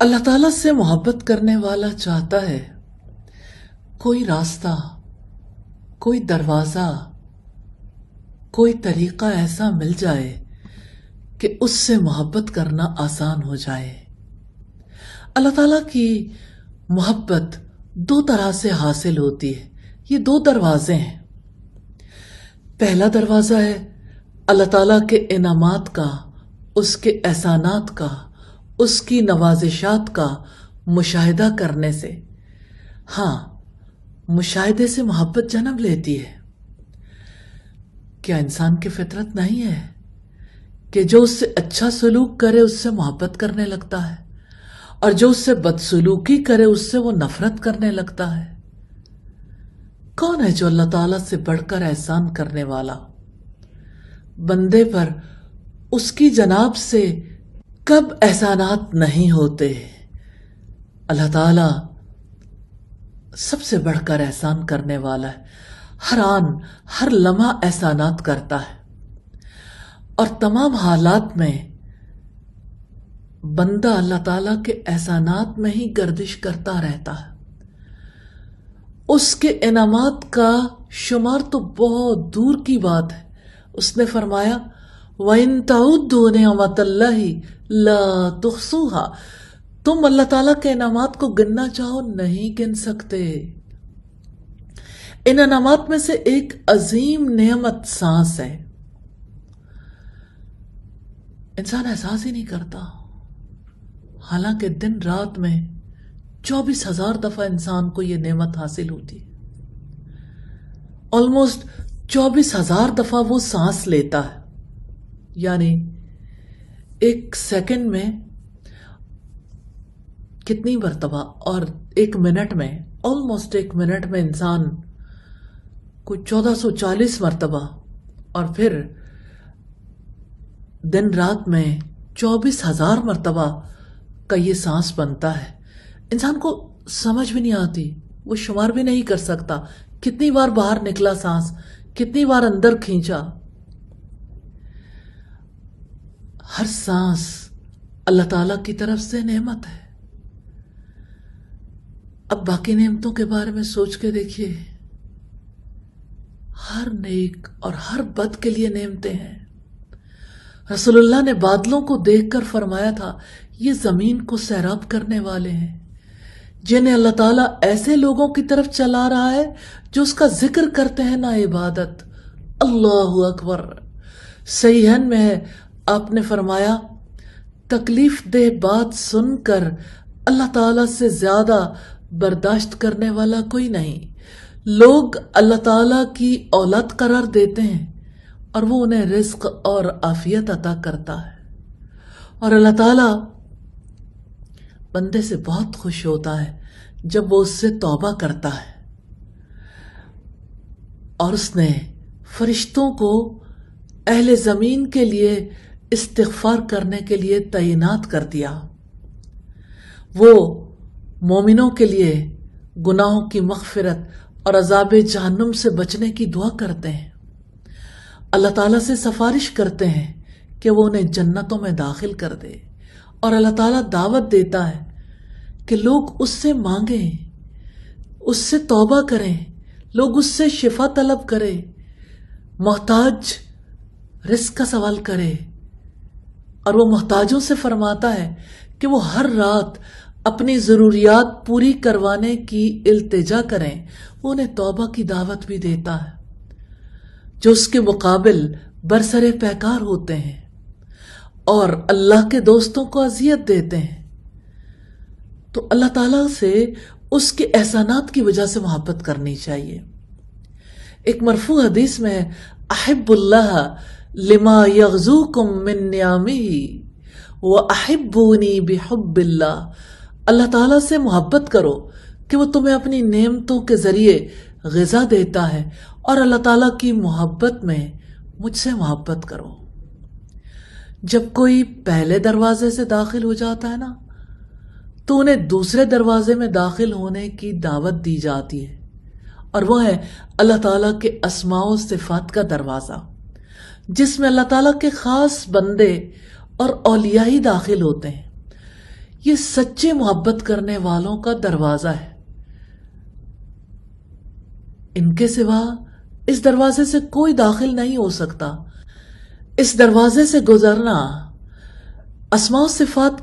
अल्लाह ताला से मोहब्बत करने वाला चाहता है, कोई रास्ता, कोई दरवाज़ा, कोई तरीका ऐसा मिल जाए कि उससे मोहब्बत करना आसान हो जाए। अल्लाह ताला की मोहब्बत दो तरह से हासिल होती है। ये दो दरवाजे हैं। पहला दरवाज़ा है अल्लाह ताला के इनामात का, उसके एहसानात का। उसकी नवाजिशात का मुशाहिदा करने से। हाँ मुशाहिदे से मोहब्बत जन्म लेती है। क्या इंसान की फितरत नहीं है कि जो उससे अच्छा सलूक करे उससे मोहब्बत करने लगता है, और जो उससे बदसलूकी करे उससे वो नफरत करने लगता है? कौन है जो अल्लाह ताला से बढ़कर एहसान करने वाला? बंदे पर उसकी जनाब से कब एहसानात नहीं होते? अल्लाह ताला सबसे बढ़कर एहसान करने वाला है। हर आन, हर लम्हा एहसानात करता है। और तमाम हालात में बंदा अल्लाह ताला के एहसानात में ही गर्दिश करता रहता है। उसके इनामात का शुमार तो बहुत दूर की बात है। उसने फरमाया वन ताउद्दूनमतल्लाही ला तुखसूहा। तुम अल्लाह ताला के इनामात को गिनना चाहो, नहीं गिन सकते। इन इनामात में से एक अजीम नेमत सांस है। इंसान एहसास ही नहीं करता। हालाँकि दिन रात में चौबीस हज़ार दफ़ा इंसान को यह नेमत हासिल होती है। ऑलमोस्ट चौबीस हज़ार दफ़ा वो सांस लेता है। यानी एक सेकंड में कितनी मरतबा और एक मिनट में ऑलमोस्ट एक मिनट में इंसान को 1440 मरतबा और फिर दिन रात में चौबीस हज़ार मरतबा का ये सांस बनता है। इंसान को समझ भी नहीं आती, वो शुमार भी नहीं कर सकता, कितनी बार बाहर निकला सांस, कितनी बार अंदर खींचा हर सांस अल्लाह ताला की तरफ़ से नेमत है। अब बाकी नेमतों के बारे में सोच के देखिए। हर नेक और हर बद के लिए नेमते हैं। रसुल्लाह ने बादलों को देखकर फरमाया था, ये ज़मीन को सैराब करने वाले हैं, जिन्हें अल्लाह ताला ऐसे लोगों की तरफ़ चला रहा है, जो उसका ज़िक्र करते हैं ना इबादत। अल्लाह अकबर। सही में है आपने फरमाया, तकलीफ़ दे बात सुनकर अल्लाह ताला से ज़्यादा बर्दाश्त करने वाला कोई नहीं। लोग अल्लाह ताला की औलाद करार देते हैं और वो उन्हें रिस्क और आफियत अता करता है। और अल्लाह ताला बंदे से बहुत खुश होता है जब वो उससे तौबा करता है। और उसने फरिश्तों को अहले ज़मीन के लिए इस्तफार करने के लिए तैनात कर दिया। वो मोमिनों के लिए गुनाहों की मगफिरत और अजाब जहन्नुम से बचने की दुआ करते हैं। अल्लाह ताला से सफारिश करते हैं कि वो उन्हें जन्नतों में दाखिल कर दे और अल्लाह ताला दावत देता है कि लोग उससे मांगे, उससे तौबा करें, लोग उससे शिफा तलब करें, मोहताज रिस्क का सवाल करे। और वो मोहताजों से फरमाता है कि वो हर रात अपनी ज़रूरियात पूरी करवाने की इल्तिजा करें, वो उन्हें तौबा की दावत भी देता है, जो उसके मुकाबिल बरसरे पैकार होते हैं और अल्लाह के दोस्तों को अजियत देते हैं। तो अल्लाह ताला से उसके एहसानात की वजह से मोहब्बत करनी चाहिए। एक मरफू हदीस में अहिबुल्लाह लिमा यगजूकुम मिन न्यामिही, व अहिबूनी बिहब्बिल्ला अल्लाह ताला से मोहब्बत करो कि वो तुम्हें अपनी नेमतों के ज़रिए गजा देता है, और अल्लाह ताला की मोहब्बत में मुझसे मोहब्बत करो। जब कोई पहले दरवाजे से दाखिल हो जाता है ना तो उन्हें दूसरे दरवाजे में दाखिल होने की दावत दी जाती है, और वह है अल्लाह ताला के असमाओ सिफात का दरवाज़ा। जिसमें अल्लाह ताला के ख़ास बंदे और औलिया ही दाखिल होते हैं। ये सच्चे मोहब्बत करने वालों का दरवाज़ा है। इनके सिवा इस दरवाजे से कोई दाखिल नहीं हो सकता। इस दरवाजे से गुजरना असमाओ सिफात